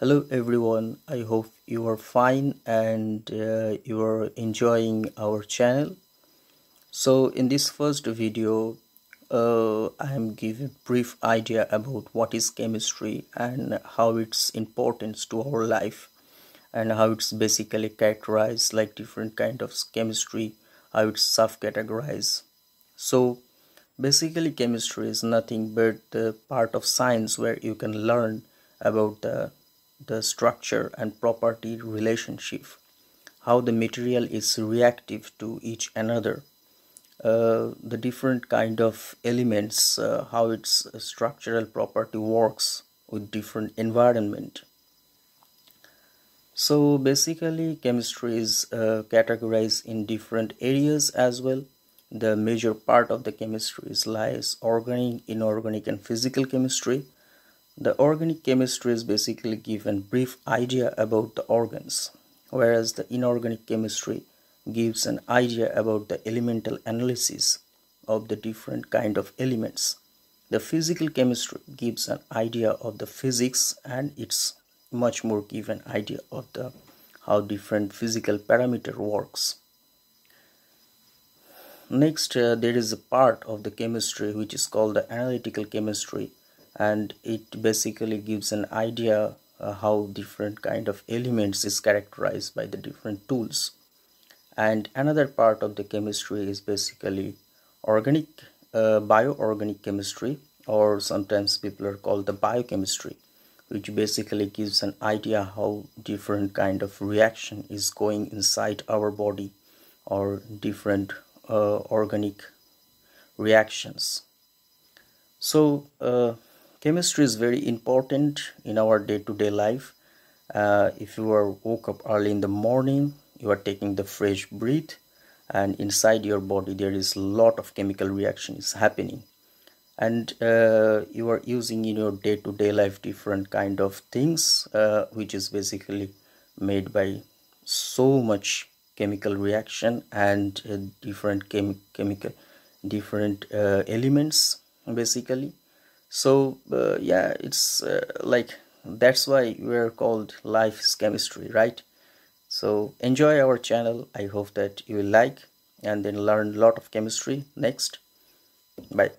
Hello everyone, I hope you are fine and uh, you are enjoying our channel. So in this first video, uh, I am giving brief idea about what is chemistry and how its importance to our life and how it's basically characterized like different kind of chemistry, how it's sub-categorized. So basically chemistry is nothing but the part of science where you can learn about the the structure and property relationship, how the material is reactive to each another, uh, the different kind of elements, uh, how its structural property works with different environment. So basically chemistry is uh, categorized in different areas as well. The major part of the chemistry is lies organic, inorganic and physical chemistry the organic chemistry is basically given brief idea about the organs, whereas the inorganic chemistry gives an idea about the elemental analysis of the different kind of elements. The physical chemistry gives an idea of the physics and it's much more give an idea of the how different physical parameter works. Next, uh, there is a part of the chemistry which is called the analytical chemistry and it basically gives an idea uh, how different kind of elements is characterized by the different tools. And another part of the chemistry is basically organic uh, bioorganic chemistry or sometimes people are called the biochemistry which basically gives an idea how different kind of reaction is going inside our body or different uh, organic reactions. So uh, chemistry is very important in our day-to-day -day life. Uh, if you are woke up early in the morning you are taking the fresh breath and inside your body there is a lot of chemical reaction is happening. And uh, you are using in your day-to-day -day life different kind of things uh, which is basically made by so much chemical reaction and uh, different chem chemical different uh, elements basically so uh, yeah it's uh, like that's why we're called life is chemistry right? So enjoy our channel. I hope that you will like and then learn a lot of chemistry. Next. Bye